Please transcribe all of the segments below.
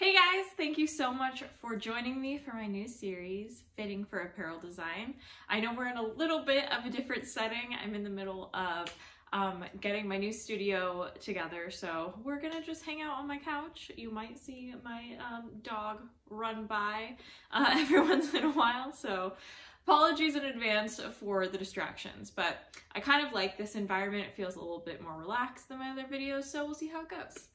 Hey guys, thank you so much for joining me for my new series, Fitting for Apparel Design. I know we're in a little bit of a different setting. I'm in the middle of um, getting my new studio together, so we're gonna just hang out on my couch. You might see my um, dog run by uh, every once in a while, so apologies in advance for the distractions, but I kind of like this environment. It feels a little bit more relaxed than my other videos, so we'll see how it goes.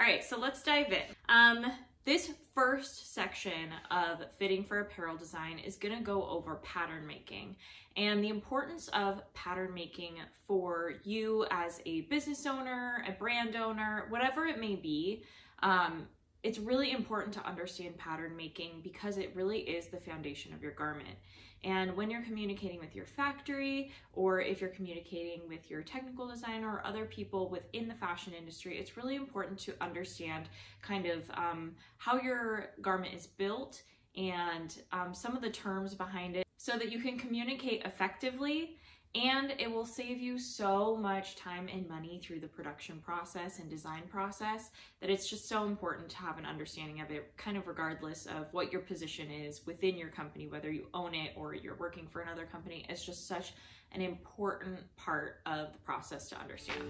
All right, so let's dive in. Um, this first section of fitting for apparel design is gonna go over pattern making and the importance of pattern making for you as a business owner, a brand owner, whatever it may be. Um, it's really important to understand pattern making because it really is the foundation of your garment. And when you're communicating with your factory, or if you're communicating with your technical designer or other people within the fashion industry, it's really important to understand kind of um, how your garment is built and um, some of the terms behind it so that you can communicate effectively and it will save you so much time and money through the production process and design process that it's just so important to have an understanding of it, kind of regardless of what your position is within your company, whether you own it or you're working for another company. It's just such an important part of the process to understand.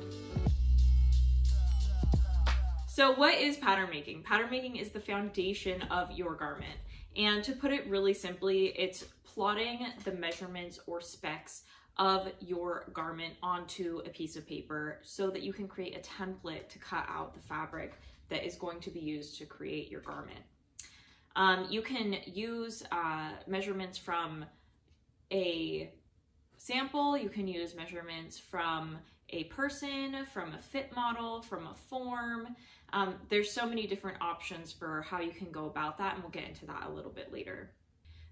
So, what is pattern making? Pattern making is the foundation of your garment. And to put it really simply, it's plotting the measurements or specs of your garment onto a piece of paper so that you can create a template to cut out the fabric that is going to be used to create your garment. Um, you can use uh, measurements from a sample, you can use measurements from a person, from a fit model, from a form. Um, there's so many different options for how you can go about that, and we'll get into that a little bit later.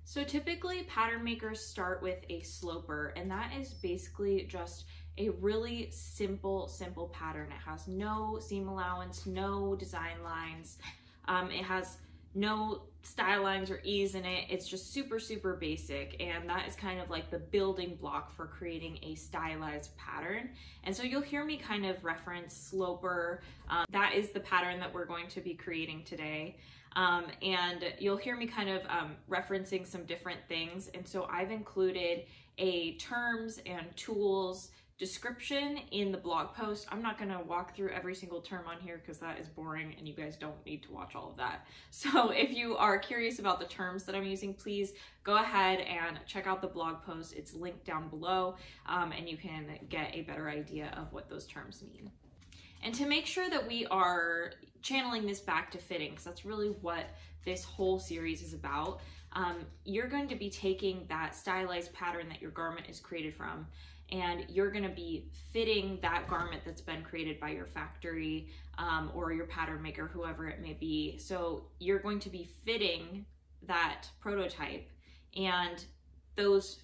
So typically pattern makers start with a sloper and that is basically just a really simple, simple pattern. It has no seam allowance, no design lines. Um, it has no style lines or ease in it. It's just super, super basic. And that is kind of like the building block for creating a stylized pattern. And so you'll hear me kind of reference sloper. Um, that is the pattern that we're going to be creating today. Um, and you'll hear me kind of um, referencing some different things. And so I've included a terms and tools description in the blog post. I'm not going to walk through every single term on here because that is boring and you guys don't need to watch all of that. So if you are curious about the terms that I'm using, please go ahead and check out the blog post. It's linked down below um, and you can get a better idea of what those terms mean. And to make sure that we are channeling this back to fitting, because that's really what this whole series is about, um, you're going to be taking that stylized pattern that your garment is created from and you're going to be fitting that garment that's been created by your factory um, or your pattern maker, whoever it may be. So you're going to be fitting that prototype and those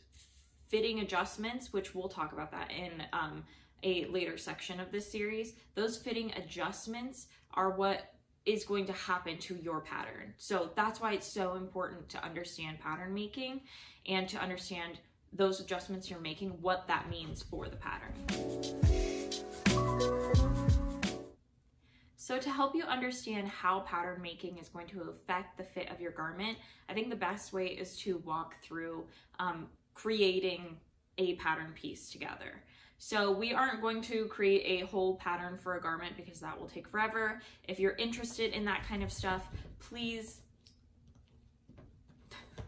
fitting adjustments, which we'll talk about that in um, a later section of this series, those fitting adjustments are what is going to happen to your pattern. So that's why it's so important to understand pattern making and to understand those adjustments you're making, what that means for the pattern. So to help you understand how pattern making is going to affect the fit of your garment, I think the best way is to walk through um, creating a pattern piece together. So we aren't going to create a whole pattern for a garment because that will take forever. If you're interested in that kind of stuff, please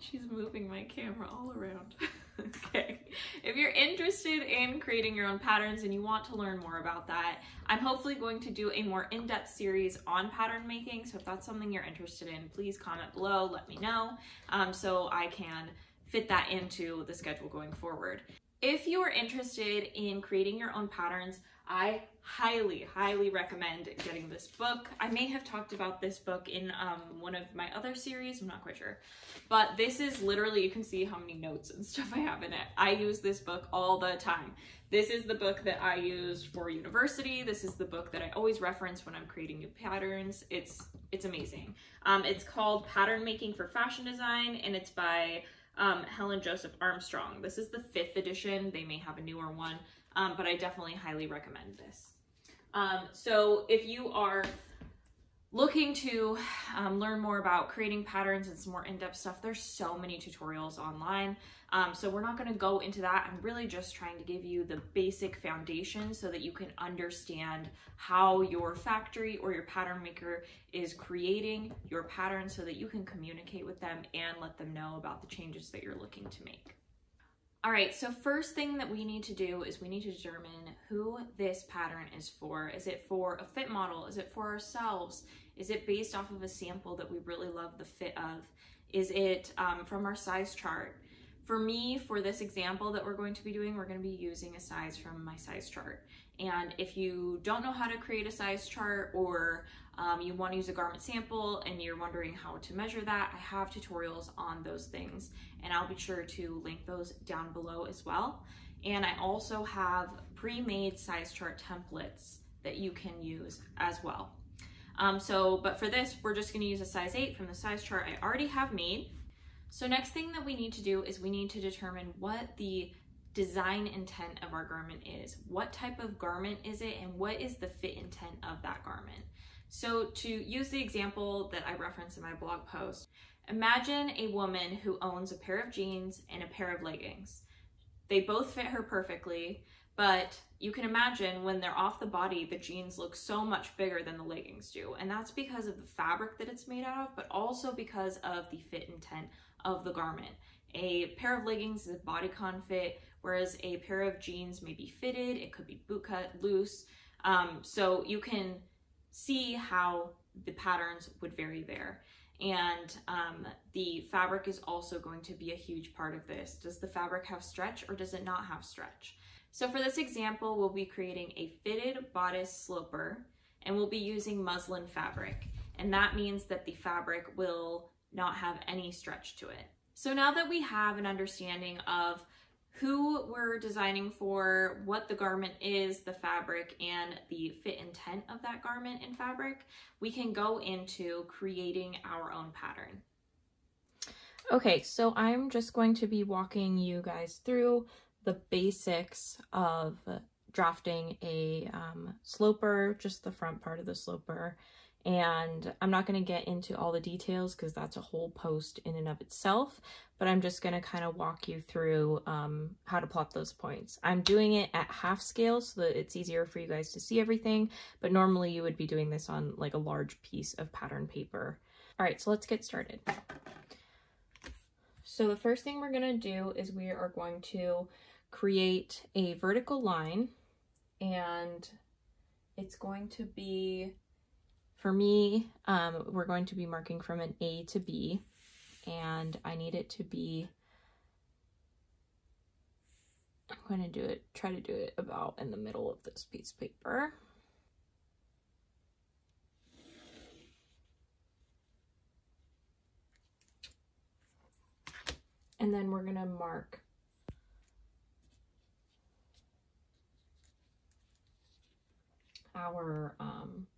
She's moving my camera all around. okay. If you're interested in creating your own patterns and you want to learn more about that, I'm hopefully going to do a more in-depth series on pattern making. So if that's something you're interested in, please comment below, let me know um, so I can fit that into the schedule going forward. If you are interested in creating your own patterns, I highly, highly recommend getting this book. I may have talked about this book in um, one of my other series, I'm not quite sure. But this is literally, you can see how many notes and stuff I have in it. I use this book all the time. This is the book that I use for university. This is the book that I always reference when I'm creating new patterns. It's, it's amazing. Um, it's called Pattern Making for Fashion Design and it's by um, Helen Joseph Armstrong. This is the fifth edition. They may have a newer one, um, but I definitely highly recommend this. Um, so if you are looking to um, learn more about creating patterns and some more in-depth stuff, there's so many tutorials online. Um, so we're not gonna go into that. I'm really just trying to give you the basic foundation so that you can understand how your factory or your pattern maker is creating your patterns so that you can communicate with them and let them know about the changes that you're looking to make. All right, so first thing that we need to do is we need to determine who this pattern is for. Is it for a fit model? Is it for ourselves? Is it based off of a sample that we really love the fit of? Is it um, from our size chart? For me, for this example that we're going to be doing, we're going to be using a size from my size chart. And if you don't know how to create a size chart or um, you want to use a garment sample and you're wondering how to measure that, I have tutorials on those things and I'll be sure to link those down below as well. And I also have pre-made size chart templates that you can use as well. Um, so, but for this, we're just gonna use a size eight from the size chart I already have made. So next thing that we need to do is we need to determine what the design intent of our garment is. What type of garment is it and what is the fit intent of that garment? So to use the example that I referenced in my blog post, imagine a woman who owns a pair of jeans and a pair of leggings. They both fit her perfectly, but you can imagine when they're off the body, the jeans look so much bigger than the leggings do. And that's because of the fabric that it's made out of, but also because of the fit intent of the garment. A pair of leggings is a bodycon fit, whereas a pair of jeans may be fitted, it could be bootcut, loose. Um, so you can see how the patterns would vary there. And um, the fabric is also going to be a huge part of this. Does the fabric have stretch or does it not have stretch? So for this example, we'll be creating a fitted bodice sloper and we'll be using muslin fabric. And that means that the fabric will not have any stretch to it. So now that we have an understanding of who we're designing for, what the garment is, the fabric, and the fit intent of that garment and fabric, we can go into creating our own pattern. Okay, so I'm just going to be walking you guys through the basics of drafting a um, sloper, just the front part of the sloper, and I'm not going to get into all the details because that's a whole post in and of itself, but I'm just going to kind of walk you through um, how to plot those points. I'm doing it at half scale so that it's easier for you guys to see everything, but normally you would be doing this on like a large piece of pattern paper. All right, so let's get started. So the first thing we're going to do is we are going to create a vertical line and it's going to be for me, um, we're going to be marking from an A to B, and I need it to be, I'm going to do it, try to do it about in the middle of this piece of paper. And then we're going to mark our um,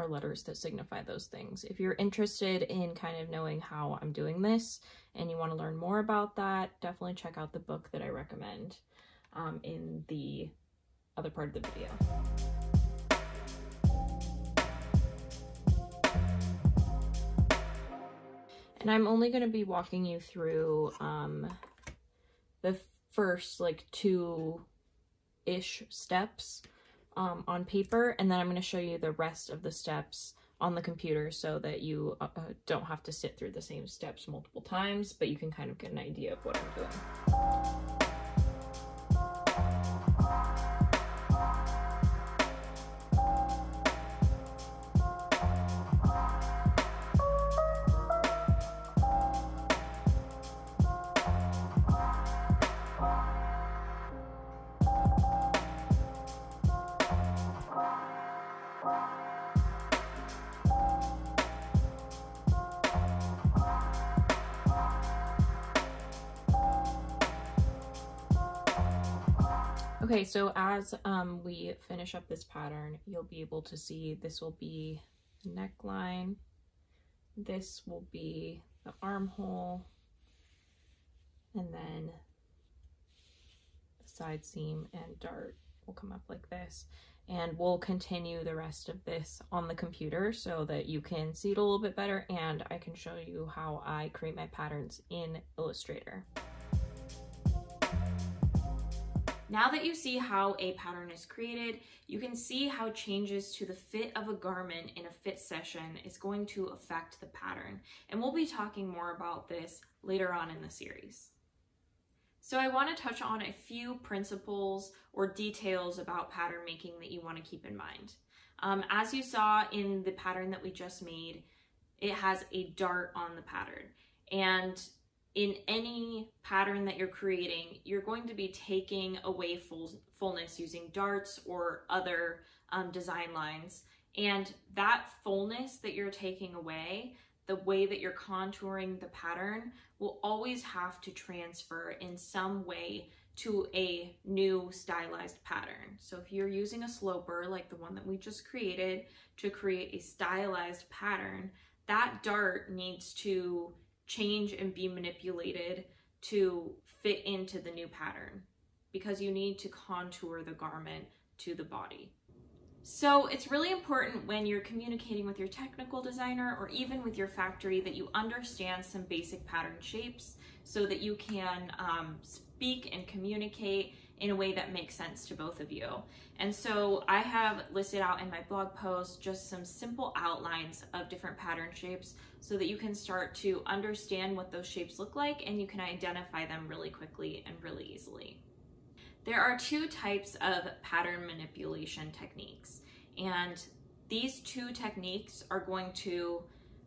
are letters that signify those things. If you're interested in kind of knowing how I'm doing this and you want to learn more about that, definitely check out the book that I recommend um, in the other part of the video. And I'm only going to be walking you through um, the first like two-ish steps um, on paper and then I'm going to show you the rest of the steps on the computer so that you uh, uh, don't have to sit through the same steps multiple times, but you can kind of get an idea of what I'm doing. Okay, so as um, we finish up this pattern, you'll be able to see this will be the neckline, this will be the armhole, and then the side seam and dart will come up like this. and we'll continue the rest of this on the computer so that you can see it a little bit better and I can show you how I create my patterns in Illustrator. Now that you see how a pattern is created, you can see how changes to the fit of a garment in a fit session is going to affect the pattern. And we'll be talking more about this later on in the series. So I want to touch on a few principles or details about pattern making that you want to keep in mind. Um, as you saw in the pattern that we just made, it has a dart on the pattern. And in any pattern that you're creating, you're going to be taking away full, fullness using darts or other um, design lines. And that fullness that you're taking away, the way that you're contouring the pattern, will always have to transfer in some way to a new stylized pattern. So if you're using a sloper like the one that we just created to create a stylized pattern, that dart needs to change and be manipulated to fit into the new pattern because you need to contour the garment to the body. So it's really important when you're communicating with your technical designer or even with your factory that you understand some basic pattern shapes so that you can um, speak and communicate in a way that makes sense to both of you. And so I have listed out in my blog post just some simple outlines of different pattern shapes so that you can start to understand what those shapes look like and you can identify them really quickly and really easily. There are two types of pattern manipulation techniques and these two techniques are going to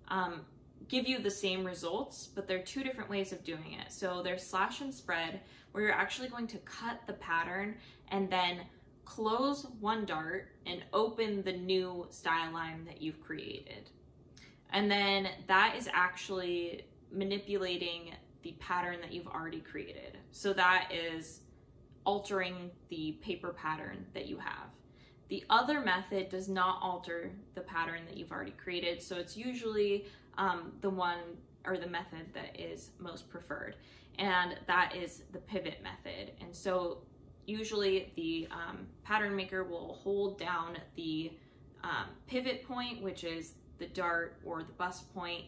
um, give you the same results, but they're two different ways of doing it. So there's slash and spread, where you're actually going to cut the pattern and then close one dart and open the new style line that you've created. And then that is actually manipulating the pattern that you've already created. So that is altering the paper pattern that you have. The other method does not alter the pattern that you've already created. So it's usually um, the one or the method that is most preferred and that is the pivot method. And so usually the um, pattern maker will hold down the um, pivot point, which is the dart or the bust point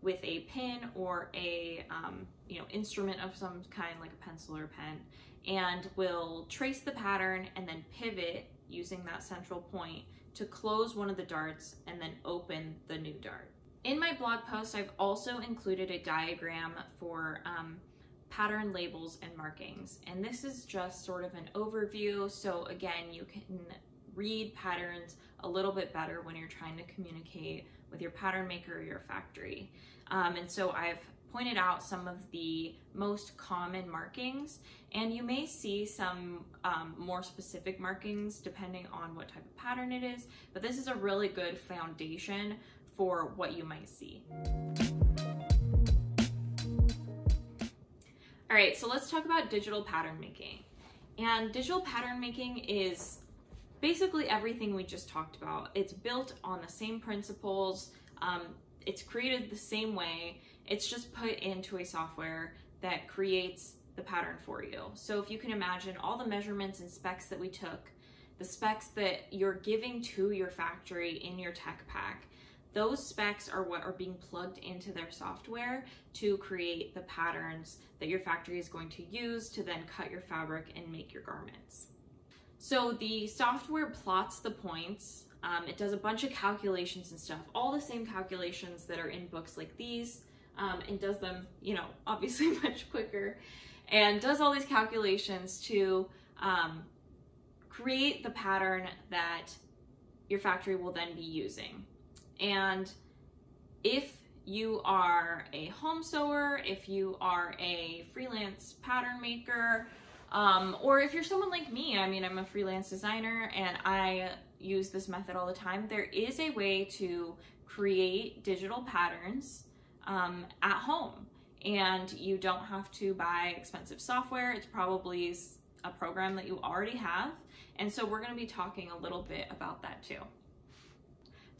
with a pin or a um, you know instrument of some kind like a pencil or pen and will trace the pattern and then pivot using that central point to close one of the darts and then open the new dart. In my blog post, I've also included a diagram for um, pattern labels and markings. And this is just sort of an overview. So again, you can read patterns a little bit better when you're trying to communicate with your pattern maker or your factory. Um, and so I've pointed out some of the most common markings and you may see some um, more specific markings depending on what type of pattern it is, but this is a really good foundation for what you might see. All right, so let's talk about digital pattern making. And digital pattern making is basically everything we just talked about. It's built on the same principles, um, it's created the same way, it's just put into a software that creates the pattern for you. So if you can imagine all the measurements and specs that we took, the specs that you're giving to your factory in your tech pack, those specs are what are being plugged into their software to create the patterns that your factory is going to use to then cut your fabric and make your garments. So the software plots the points. Um, it does a bunch of calculations and stuff, all the same calculations that are in books like these, um, and does them, you know, obviously much quicker, and does all these calculations to um, create the pattern that your factory will then be using. And if you are a home sewer, if you are a freelance pattern maker, um, or if you're someone like me, I mean, I'm a freelance designer and I use this method all the time, there is a way to create digital patterns um, at home. And you don't have to buy expensive software. It's probably a program that you already have. And so we're going to be talking a little bit about that too.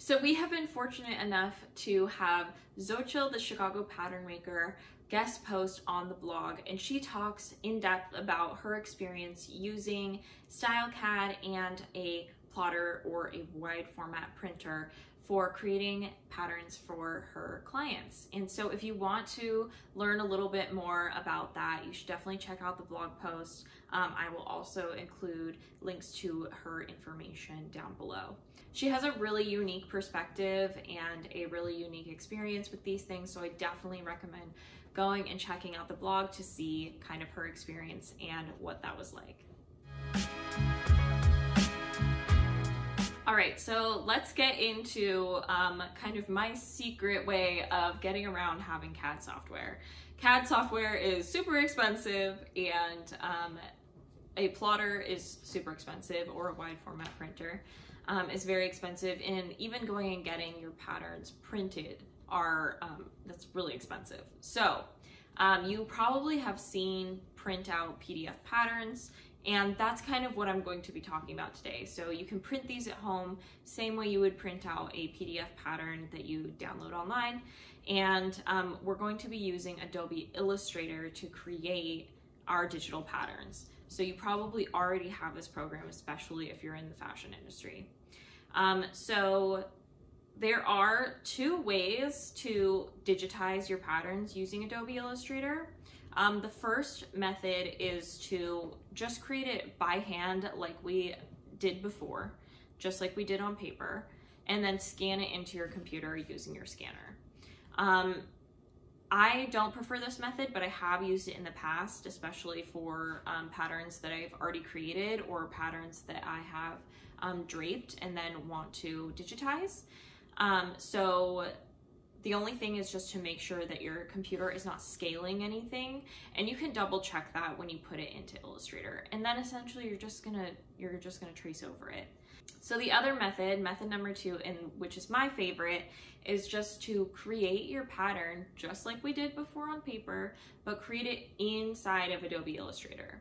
So we have been fortunate enough to have Xochil, the Chicago pattern maker, guest post on the blog, and she talks in depth about her experience using StyleCAD and a plotter or a wide format printer for creating patterns for her clients. And so if you want to learn a little bit more about that, you should definitely check out the blog post. Um, I will also include links to her information down below. She has a really unique perspective and a really unique experience with these things, so I definitely recommend going and checking out the blog to see kind of her experience and what that was like. All right, so let's get into um, kind of my secret way of getting around having CAD software. CAD software is super expensive and um, a plotter is super expensive or a wide format printer um, is very expensive and even going and getting your patterns printed are, um, that's really expensive. So um, you probably have seen print out PDF patterns and that's kind of what I'm going to be talking about today. So you can print these at home, same way you would print out a PDF pattern that you download online. And um, we're going to be using Adobe Illustrator to create our digital patterns. So you probably already have this program, especially if you're in the fashion industry. Um, so there are two ways to digitize your patterns using Adobe Illustrator. Um, the first method is to just create it by hand like we did before, just like we did on paper, and then scan it into your computer using your scanner. Um, I don't prefer this method, but I have used it in the past, especially for um, patterns that I've already created or patterns that I have um, draped and then want to digitize. Um, so the only thing is just to make sure that your computer is not scaling anything and you can double check that when you put it into Illustrator. And then essentially you're just gonna you're just gonna trace over it. So the other method, method number two, and which is my favorite, is just to create your pattern just like we did before on paper, but create it inside of Adobe Illustrator.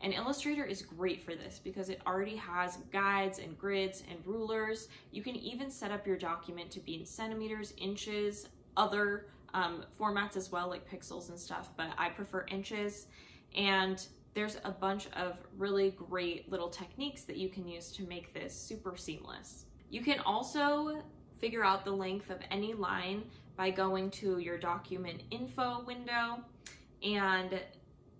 And Illustrator is great for this because it already has guides and grids and rulers. You can even set up your document to be in centimeters, inches, other um, formats as well, like pixels and stuff, but I prefer inches. And there's a bunch of really great little techniques that you can use to make this super seamless. You can also figure out the length of any line by going to your document info window and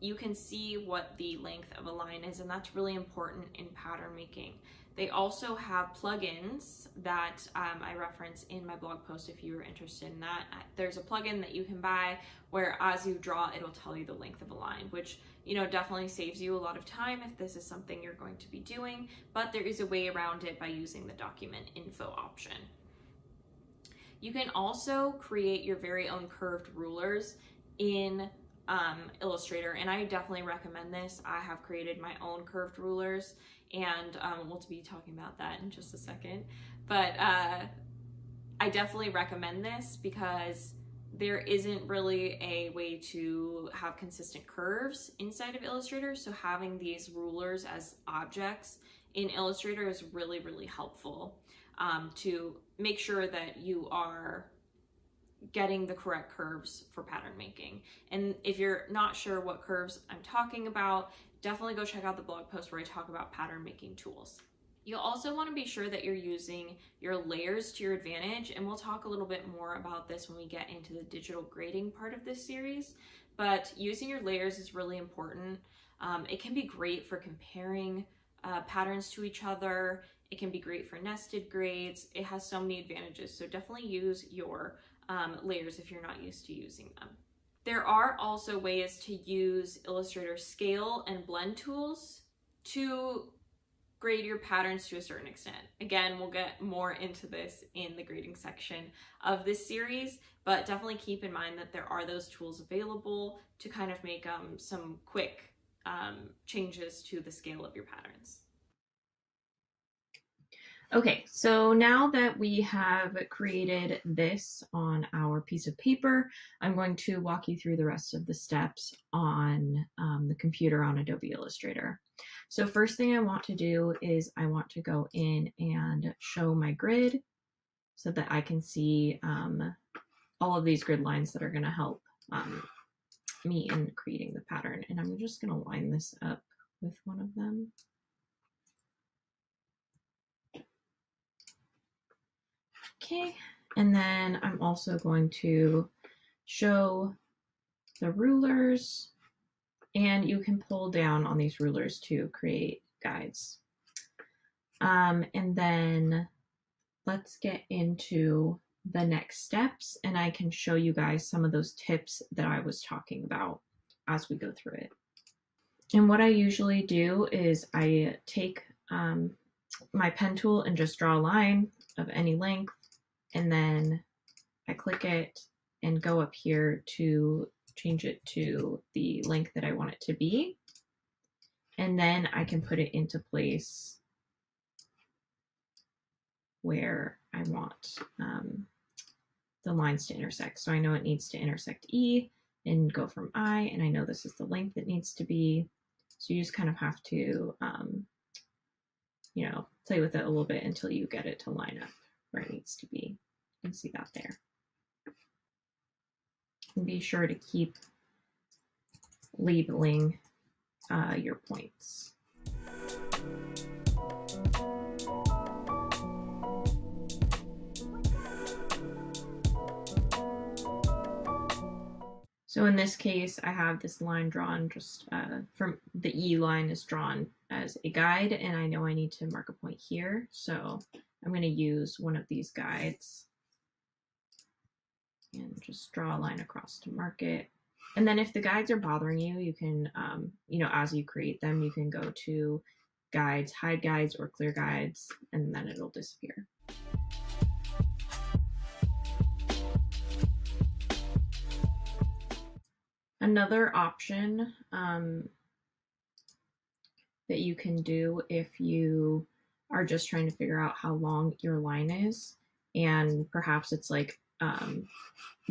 you can see what the length of a line is and that's really important in pattern making. They also have plugins that um, I reference in my blog post if you are interested in that. There's a plugin that you can buy where as you draw, it'll tell you the length of a line, which, you know, definitely saves you a lot of time if this is something you're going to be doing, but there is a way around it by using the document info option. You can also create your very own curved rulers in um, Illustrator, and I definitely recommend this. I have created my own curved rulers, and um, we'll be talking about that in just a second. But uh, I definitely recommend this because there isn't really a way to have consistent curves inside of Illustrator, so having these rulers as objects in Illustrator is really, really helpful um, to make sure that you are getting the correct curves for pattern making. And if you're not sure what curves I'm talking about, definitely go check out the blog post where I talk about pattern making tools. You'll also want to be sure that you're using your layers to your advantage, and we'll talk a little bit more about this when we get into the digital grading part of this series. But using your layers is really important. Um, it can be great for comparing uh, patterns to each other. It can be great for nested grades. It has so many advantages. So definitely use your um, layers if you're not used to using them. There are also ways to use Illustrator scale and blend tools to grade your patterns to a certain extent. Again, we'll get more into this in the grading section of this series, but definitely keep in mind that there are those tools available to kind of make um, some quick um, changes to the scale of your patterns. Okay, so now that we have created this on our piece of paper, I'm going to walk you through the rest of the steps on um, the computer on Adobe Illustrator. So first thing I want to do is I want to go in and show my grid so that I can see um, all of these grid lines that are going to help um, me in creating the pattern. And I'm just going to line this up with one of them. Okay, and then I'm also going to show the rulers and you can pull down on these rulers to create guides. Um, and then let's get into the next steps and I can show you guys some of those tips that I was talking about as we go through it. And what I usually do is I take um, my pen tool and just draw a line of any length and then I click it and go up here to change it to the length that I want it to be. And then I can put it into place where I want um, the lines to intersect. So I know it needs to intersect E and go from I, and I know this is the length it needs to be. So you just kind of have to, um, you know, play with it a little bit until you get it to line up where it needs to be. You can see that there. And be sure to keep labeling uh, your points. So in this case, I have this line drawn just uh, from the E line is drawn as a guide, and I know I need to mark a point here. So I'm going to use one of these guides and just draw a line across to mark it. And then if the guides are bothering you, you can, um, you know, as you create them, you can go to guides, hide guides or clear guides, and then it'll disappear. Another option um, that you can do if you are just trying to figure out how long your line is, and perhaps it's like um,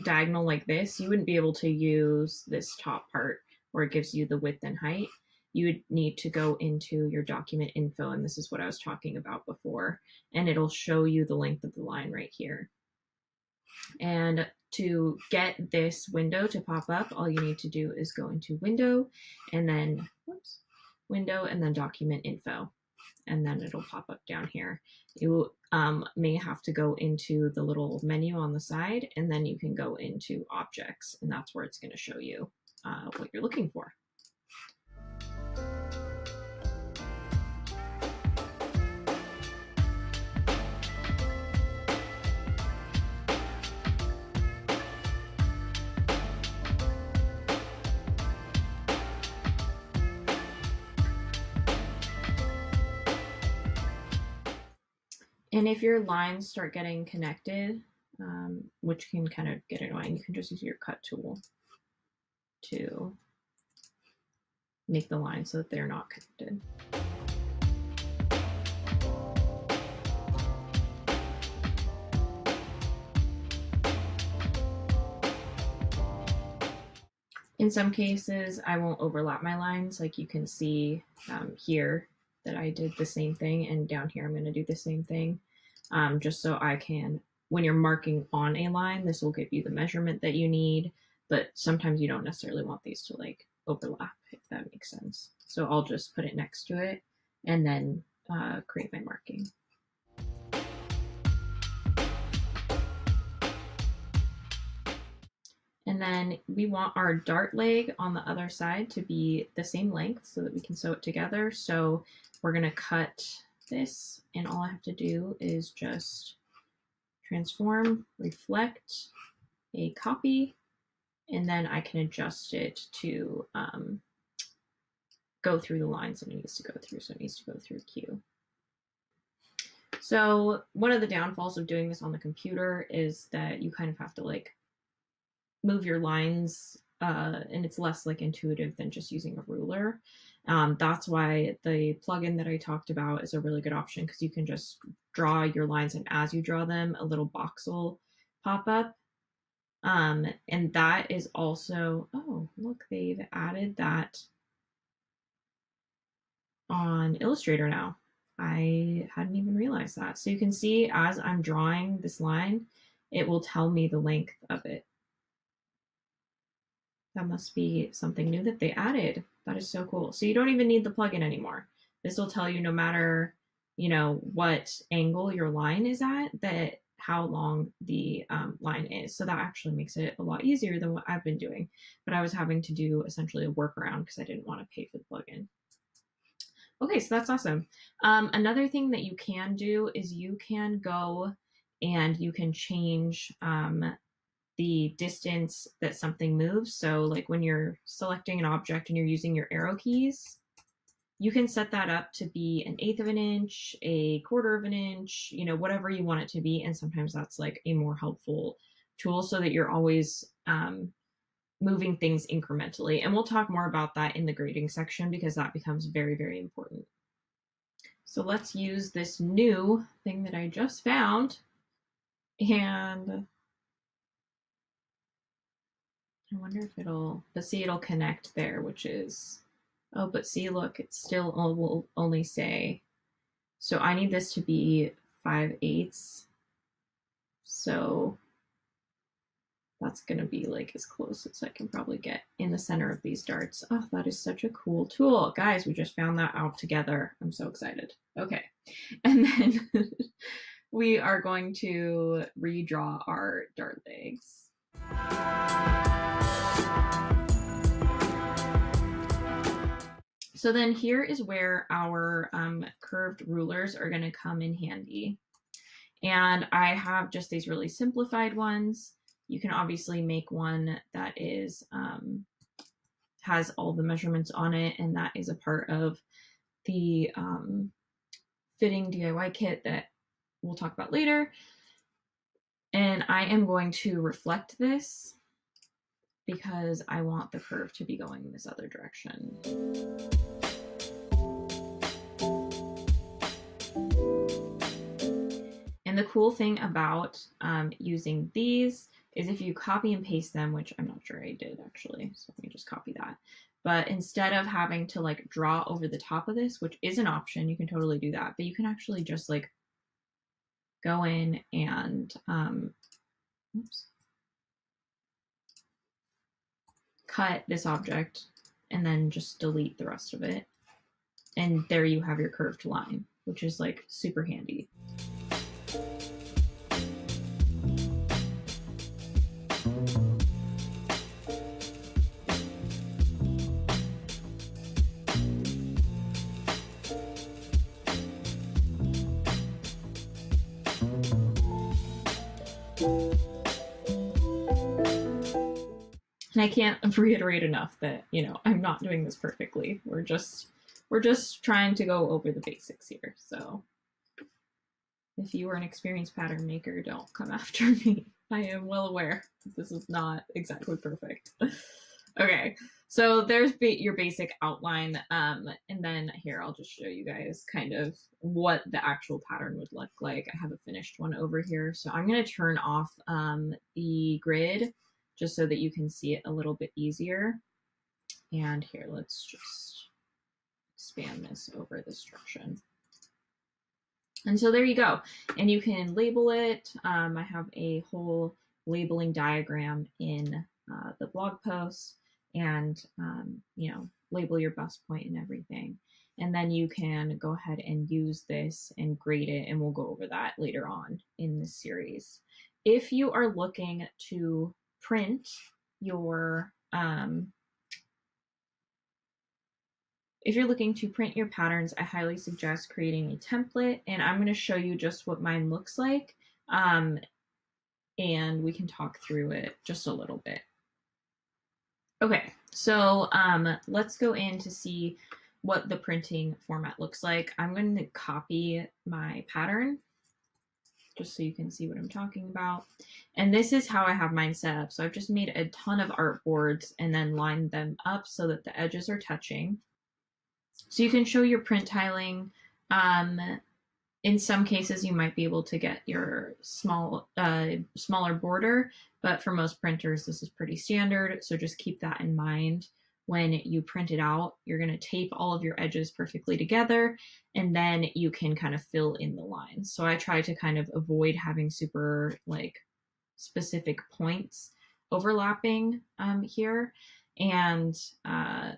diagonal like this, you wouldn't be able to use this top part where it gives you the width and height. You would need to go into your document info, and this is what I was talking about before, and it'll show you the length of the line right here. And to get this window to pop up, all you need to do is go into window and then whoops, window and then document info. And then it'll pop up down here. You um, may have to go into the little menu on the side and then you can go into objects and that's where it's going to show you uh, what you're looking for. And if your lines start getting connected, um, which can kind of get annoying, you can just use your cut tool to make the lines so that they're not connected. In some cases, I won't overlap my lines. Like you can see um, here that I did the same thing, and down here I'm going to do the same thing um, just so I can, when you're marking on a line, this will give you the measurement that you need, but sometimes you don't necessarily want these to like overlap, if that makes sense. So I'll just put it next to it and then uh, create my marking. And then we want our dart leg on the other side to be the same length so that we can sew it together. So we're going to cut this and all I have to do is just transform, reflect a copy, and then I can adjust it to um, go through the lines that it needs to go through. So it needs to go through Q. So one of the downfalls of doing this on the computer is that you kind of have to like move your lines uh, and it's less like intuitive than just using a ruler. Um, that's why the plugin that I talked about is a really good option because you can just draw your lines and as you draw them, a little box will pop up. Um, and that is also, oh, look, they've added that on Illustrator now. I hadn't even realized that. So you can see as I'm drawing this line, it will tell me the length of it. That must be something new that they added. That is so cool. So you don't even need the plugin anymore. This will tell you no matter, you know, what angle your line is at, that how long the um, line is. So that actually makes it a lot easier than what I've been doing. But I was having to do essentially a workaround because I didn't want to pay for the plugin. Okay, so that's awesome. Um, another thing that you can do is you can go and you can change um, the distance that something moves. So like when you're selecting an object and you're using your arrow keys, you can set that up to be an eighth of an inch, a quarter of an inch, you know, whatever you want it to be. And sometimes that's like a more helpful tool so that you're always um, moving things incrementally. And we'll talk more about that in the grading section because that becomes very, very important. So let's use this new thing that I just found. And I wonder if it'll, but see, it'll connect there, which is Oh, but see, look, it still will only say, so I need this to be 5 eighths. So that's going to be like as close as I can probably get in the center of these darts. Oh, that is such a cool tool. Guys, we just found that out together. I'm so excited. Okay. And then we are going to redraw our dart legs. So then here is where our um, curved rulers are going to come in handy. And I have just these really simplified ones. You can obviously make one that is um, has all the measurements on it, and that is a part of the um, fitting DIY kit that we'll talk about later. And I am going to reflect this because I want the curve to be going this other direction. And the cool thing about um, using these is if you copy and paste them, which I'm not sure I did actually, so let me just copy that. But instead of having to like draw over the top of this, which is an option, you can totally do that, but you can actually just like go in and, um, oops, cut this object and then just delete the rest of it. And there you have your curved line, which is like super handy. And I can't reiterate enough that you know I'm not doing this perfectly. We're just we're just trying to go over the basics here. So if you are an experienced pattern maker, don't come after me. I am well aware this is not exactly perfect. okay, so there's ba- your basic outline. Um, and then here I'll just show you guys kind of what the actual pattern would look like. I have a finished one over here. So I'm going to turn off um, the grid just so that you can see it a little bit easier. And here, let's just expand this over this direction. And so there you go. And you can label it. Um, I have a whole labeling diagram in uh, the blog post and, um, you know, label your bust point and everything. And then you can go ahead and use this and grade it. And we'll go over that later on in this series. If you are looking to print your, um, if you're looking to print your patterns, I highly suggest creating a template and I'm going to show you just what mine looks like. Um, and we can talk through it just a little bit. Okay, so um, let's go in to see what the printing format looks like. I'm going to copy my pattern just so you can see what I'm talking about. And this is how I have mine set up. So I've just made a ton of artboards and then lined them up so that the edges are touching. So you can show your print tiling. Um, in some cases, you might be able to get your small, uh, smaller border, but for most printers, this is pretty standard. So just keep that in mind when you print it out, you're going to tape all of your edges perfectly together and then you can kind of fill in the lines. So I try to kind of avoid having super like specific points overlapping um, here. And uh,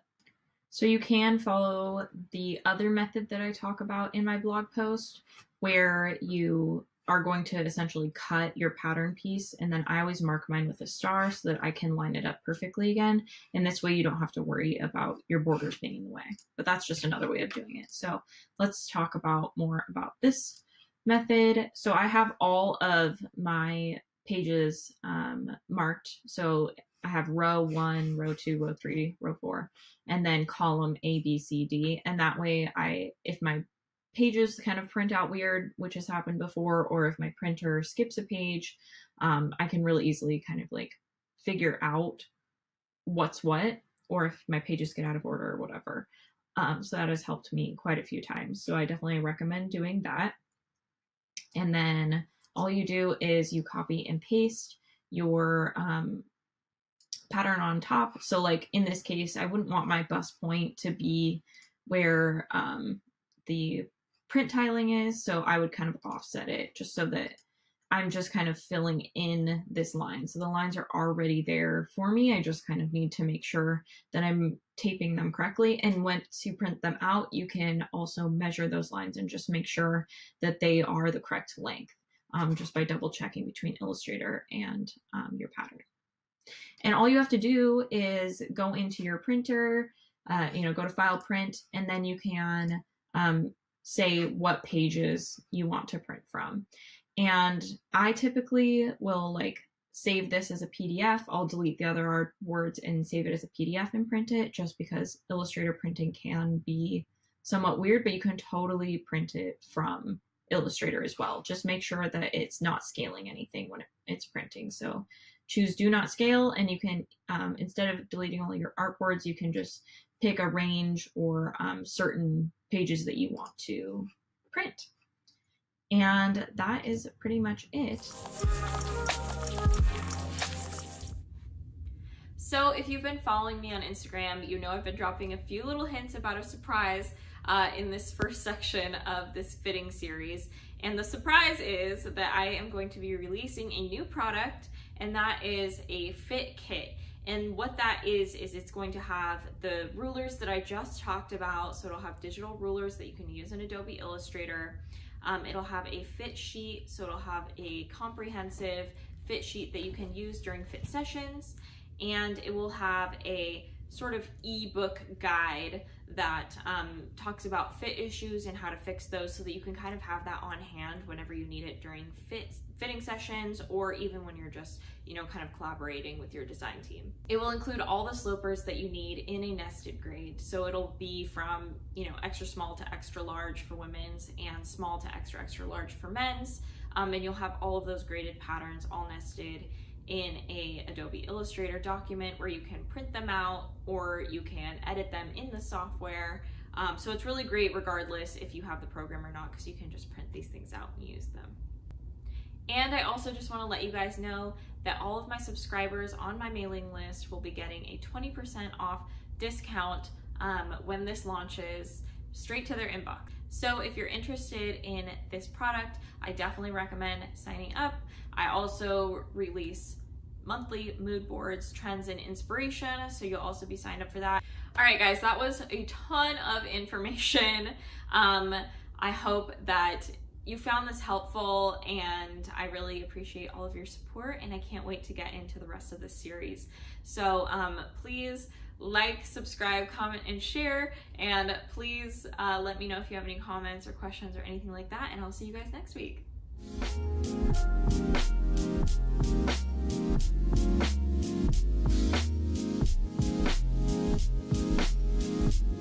so you can follow the other method that I talk about in my blog post where you are going to essentially cut your pattern piece and then I always mark mine with a star so that I can line it up perfectly again. And this way you don't have to worry about your borders being in the way but that's just another way of doing it. So let's talk about more about this method. So I have all of my pages um, marked. So I have row one row two row three row four and then column A B C D. And that way I if my pages kind of print out weird, which has happened before, or if my printer skips a page, um, I can really easily kind of like figure out what's what, or if my pages get out of order or whatever. Um, so that has helped me quite a few times. So I definitely recommend doing that. And then all you do is you copy and paste your um, pattern on top. So like in this case, I wouldn't want my bust point to be where um, the print tiling is. So I would kind of offset it just so that I'm just kind of filling in this line. So the lines are already there for me. I just kind of need to make sure that I'm taping them correctly. And once you print them out, you can also measure those lines and just make sure that they are the correct length um, just by double checking between Illustrator and um, your pattern. And all you have to do is go into your printer, uh, you know, go to file print, and then you can um, say what pages you want to print from. And I typically will like save this as a PDF. I'll delete the other artboards and save it as a PDF and print it just because Illustrator printing can be somewhat weird, but you can totally print it from Illustrator as well. Just make sure that it's not scaling anything when it's printing. So choose do not scale and you can, um, instead of deleting all your art artboards, you can just pick a range or um, certain pages that you want to print. And that is pretty much it. So if you've been following me on Instagram, you know I've been dropping a few little hints about a surprise uh, in this first section of this fitting series. And the surprise is that I am going to be releasing a new product and that is a fit kit. And what that is, is it's going to have the rulers that I just talked about. So it'll have digital rulers that you can use in Adobe Illustrator. Um, it'll have a fit sheet, so it'll have a comprehensive fit sheet that you can use during fit sessions. And it will have a sort of ebook guide that um, talks about fit issues and how to fix those so that you can kind of have that on hand whenever you need it during fit fitting sessions or even when you're just you know kind of collaborating with your design team. It will include all the slopers that you need in a nested grade. So it'll be from you know extra small to extra large for women's and small to extra extra large for men's. Um, and you'll have all of those graded patterns all nested in a Adobe Illustrator document where you can print them out or you can edit them in the software. Um, so it's really great regardless if you have the program or not because you can just print these things out and use them. And I also just want to let you guys know that all of my subscribers on my mailing list will be getting a 20% off discount um, when this launches straight to their inbox. So if you're interested in this product, I definitely recommend signing up. I also release monthly mood boards, trends, and inspiration. So you'll also be signed up for that. All right, guys, that was a ton of information. Um, I hope that you found this helpful and I really appreciate all of your support and I can't wait to get into the rest of this series. So um, please like, subscribe, comment, and share. And please uh, let me know if you have any comments or questions or anything like that. And I'll see you guys next week.